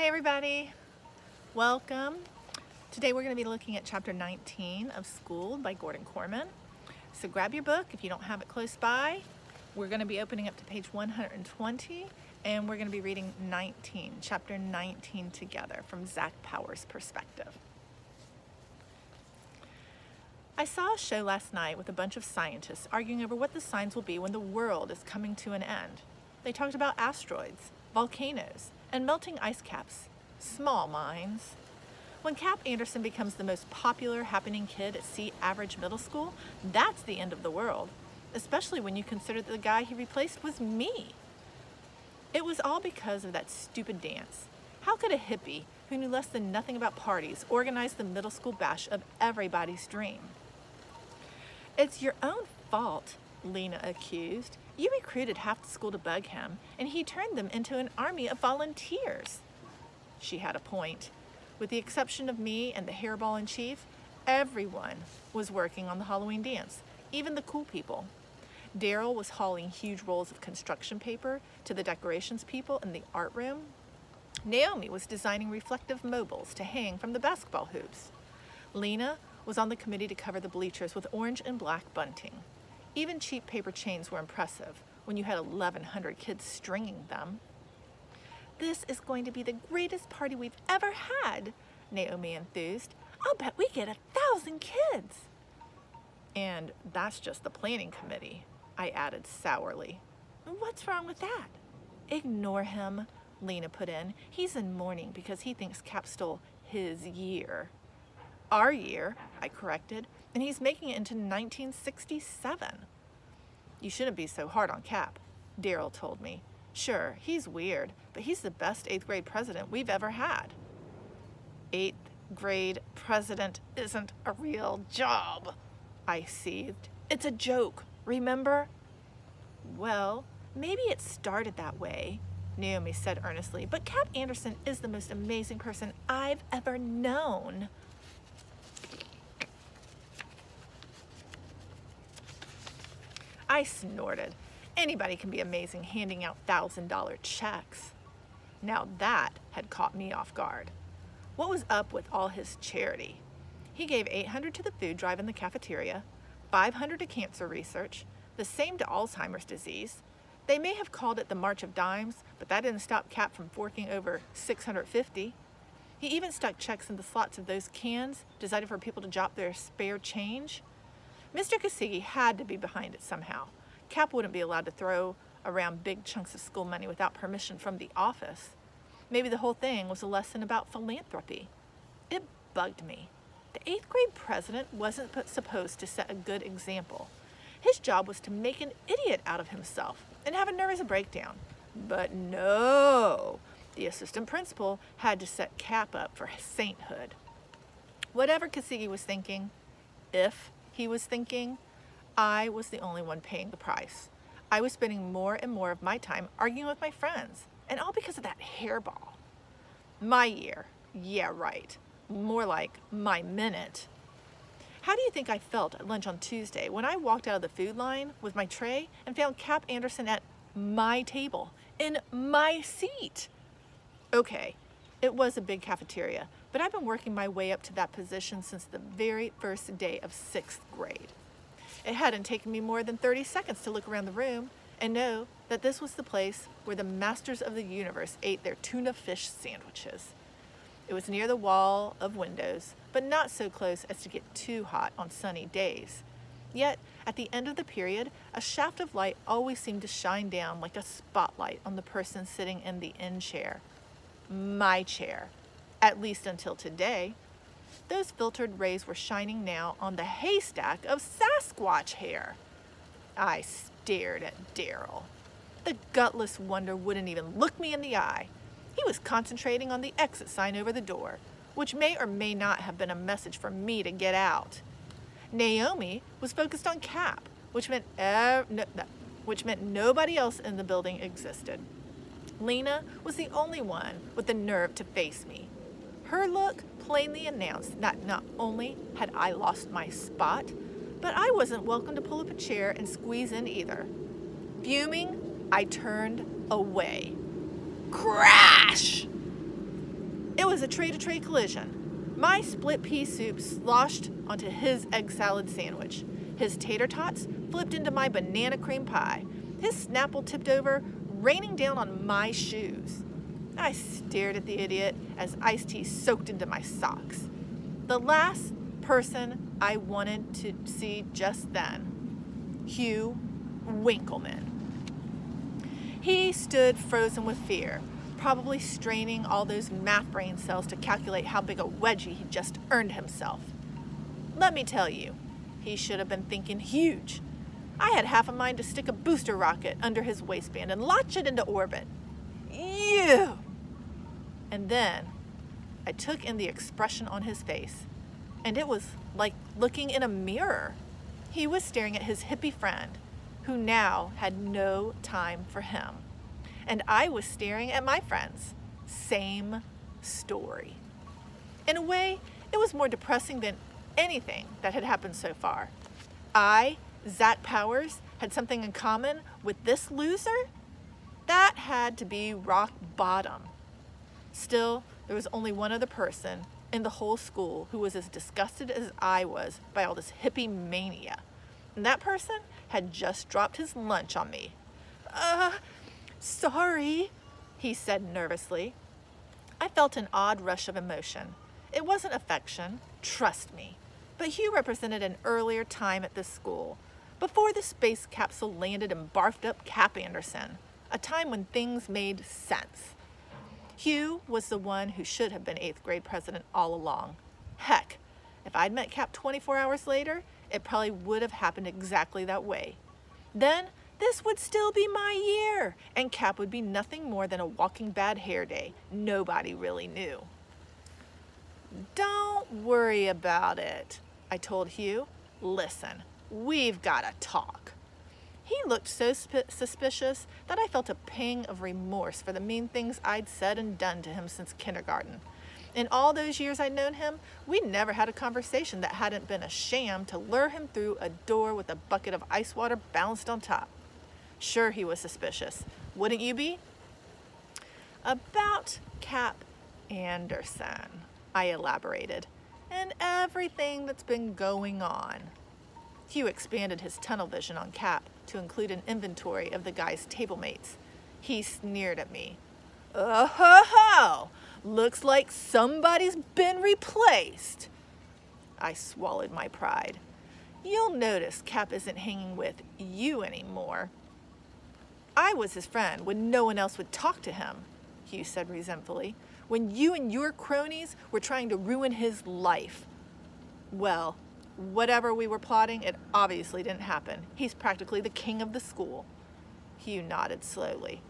Hey everybody, welcome. Today we're going to be looking at chapter 19 of Schooled by Gordon Korman. So grab your book if you don't have it close by. We're going to be opening up to page 120 and we're going to be reading 19, chapter 19 together from Zach Powers' perspective. I saw a show last night with a bunch of scientists arguing over what the signs will be when the world is coming to an end. They talked about asteroids, volcanoes, and melting ice caps. Small minds. When Cap Anderson becomes the most popular happening kid at Sea Average Middle School, that's the end of the world, especially when you consider that the guy he replaced was me. It was all because of that stupid dance. How could a hippie who knew less than nothing about parties organize the middle school bash of everybody's dream? It's your own fault, Lena accused. You recruited half the school to bug him, and he turned them into an army of volunteers. She had a point. With the exception of me and the hairball in chief, everyone was working on the Halloween dance, even the cool people. Daryl was hauling huge rolls of construction paper to the decorations people in the art room. Naomi was designing reflective mobiles to hang from the basketball hoops. Lena was on the committee to cover the bleachers with orange and black bunting. Even cheap paper chains were impressive when you had 1,100 kids stringing them. This is going to be the greatest party we've ever had, Naomi enthused. I'll bet we get a thousand kids. And that's just the planning committee, I added sourly. What's wrong with that? Ignore him, Lena put in. He's in mourning because he thinks Cap stole his year. Our year, I corrected and he's making it into 1967. You shouldn't be so hard on Cap, Daryl told me. Sure, he's weird, but he's the best eighth grade president we've ever had. Eighth grade president isn't a real job, I seethed. It's a joke, remember? Well, maybe it started that way, Naomi said earnestly, but Cap Anderson is the most amazing person I've ever known. I snorted. Anybody can be amazing handing out $1,000 checks. Now that had caught me off guard. What was up with all his charity? He gave 800 to the food drive in the cafeteria, 500 to cancer research, the same to Alzheimer's disease. They may have called it the March of Dimes, but that didn't stop Cap from forking over 650. He even stuck checks in the slots of those cans designed for people to drop their spare change. Mr. Kasigi had to be behind it somehow. Cap wouldn't be allowed to throw around big chunks of school money without permission from the office. Maybe the whole thing was a lesson about philanthropy. It bugged me. The eighth grade president wasn't supposed to set a good example. His job was to make an idiot out of himself and have a nervous breakdown. But no, the assistant principal had to set Cap up for sainthood. Whatever Kasigi was thinking, if he was thinking, I was the only one paying the price. I was spending more and more of my time arguing with my friends, and all because of that hairball. My year, yeah, right. More like my minute. How do you think I felt at lunch on Tuesday when I walked out of the food line with my tray and found Cap Anderson at my table, in my seat? Okay, it was a big cafeteria, but I've been working my way up to that position since the very first day of sixth grade. It hadn't taken me more than 30 seconds to look around the room and know that this was the place where the masters of the universe ate their tuna fish sandwiches. It was near the wall of windows, but not so close as to get too hot on sunny days. Yet, at the end of the period, a shaft of light always seemed to shine down like a spotlight on the person sitting in the end chair. My chair at least until today. Those filtered rays were shining now on the haystack of Sasquatch hair. I stared at Daryl. The gutless wonder wouldn't even look me in the eye. He was concentrating on the exit sign over the door, which may or may not have been a message for me to get out. Naomi was focused on Cap, which meant, no, no, which meant nobody else in the building existed. Lena was the only one with the nerve to face me. Her look plainly announced that not only had I lost my spot, but I wasn't welcome to pull up a chair and squeeze in either. Fuming, I turned away. Crash! It was a tray-to-tray collision. My split pea soup sloshed onto his egg salad sandwich. His tater tots flipped into my banana cream pie. His Snapple tipped over, raining down on my shoes. I stared at the idiot as iced tea soaked into my socks. The last person I wanted to see just then, Hugh Winkleman. He stood frozen with fear, probably straining all those math brain cells to calculate how big a wedgie he just earned himself. Let me tell you, he should have been thinking huge. I had half a mind to stick a booster rocket under his waistband and launch it into orbit. You! And then I took in the expression on his face, and it was like looking in a mirror. He was staring at his hippie friend, who now had no time for him. And I was staring at my friends. Same story. In a way, it was more depressing than anything that had happened so far. I, Zach Powers, had something in common with this loser? That had to be rock bottom. Still, there was only one other person in the whole school who was as disgusted as I was by all this hippie mania. And that person had just dropped his lunch on me. Uh, sorry, he said nervously. I felt an odd rush of emotion. It wasn't affection, trust me. But Hugh represented an earlier time at this school, before the space capsule landed and barfed up Cap Anderson, a time when things made sense. Hugh was the one who should have been eighth grade president all along. Heck, if I'd met Cap 24 hours later, it probably would have happened exactly that way. Then this would still be my year, and Cap would be nothing more than a walking bad hair day. Nobody really knew. Don't worry about it, I told Hugh. Listen, we've got to talk. He looked so suspicious that I felt a pang of remorse for the mean things I'd said and done to him since kindergarten. In all those years I'd known him, we'd never had a conversation that hadn't been a sham to lure him through a door with a bucket of ice water balanced on top. Sure, he was suspicious. Wouldn't you be? About Cap Anderson, I elaborated, and everything that's been going on. Hugh expanded his tunnel vision on Cap to include an inventory of the guy's table mates. He sneered at me. Oh ho ho! Looks like somebody's been replaced. I swallowed my pride. You'll notice Cap isn't hanging with you anymore. I was his friend when no one else would talk to him, Hugh said resentfully, when you and your cronies were trying to ruin his life. Well, whatever we were plotting, it obviously didn't happen. He's practically the king of the school. Hugh nodded slowly.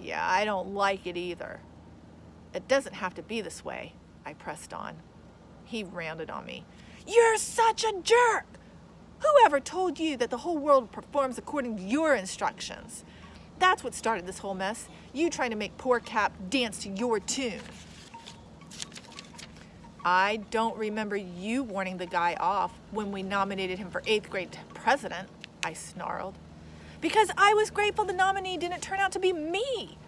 Yeah, I don't like it either. It doesn't have to be this way, I pressed on. He rounded on me. You're such a jerk! Whoever told you that the whole world performs according to your instructions? That's what started this whole mess. You trying to make poor Cap dance to your tune. I don't remember you warning the guy off when we nominated him for eighth grade president, I snarled. Because I was grateful the nominee didn't turn out to be me.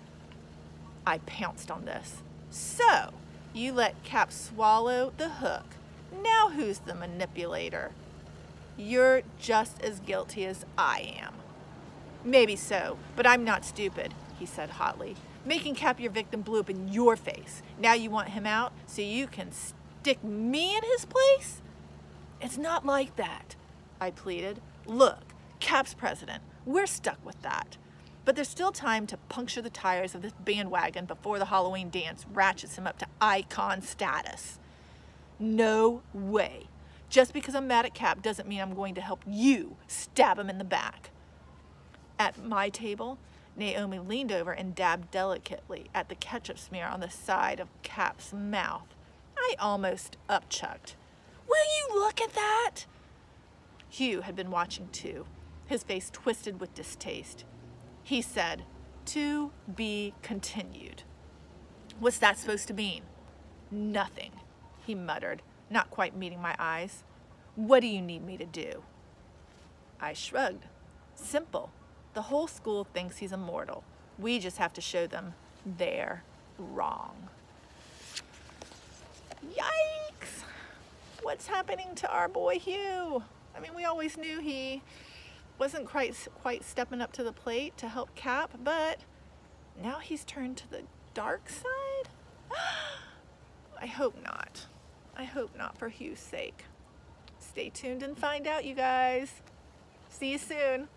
I pounced on this. So, you let Cap swallow the hook. Now who's the manipulator? You're just as guilty as I am. Maybe so, but I'm not stupid, he said hotly. Making Cap your victim blew up in your face. Now you want him out so you can stick me in his place? It's not like that, I pleaded. Look, Cap's president. We're stuck with that. But there's still time to puncture the tires of this bandwagon before the Halloween dance ratchets him up to icon status. No way. Just because I'm mad at Cap doesn't mean I'm going to help you stab him in the back. At my table, Naomi leaned over and dabbed delicately at the ketchup smear on the side of Cap's mouth. I almost upchucked. Will you look at that? Hugh had been watching too, his face twisted with distaste. He said, to be continued. What's that supposed to mean? Nothing, he muttered, not quite meeting my eyes. What do you need me to do? I shrugged. Simple. The whole school thinks he's immortal. We just have to show them they're wrong. Yikes! What's happening to our boy Hugh? I mean, we always knew he wasn't quite quite stepping up to the plate to help Cap, but now he's turned to the dark side? I hope not. I hope not for Hugh's sake. Stay tuned and find out, you guys. See you soon.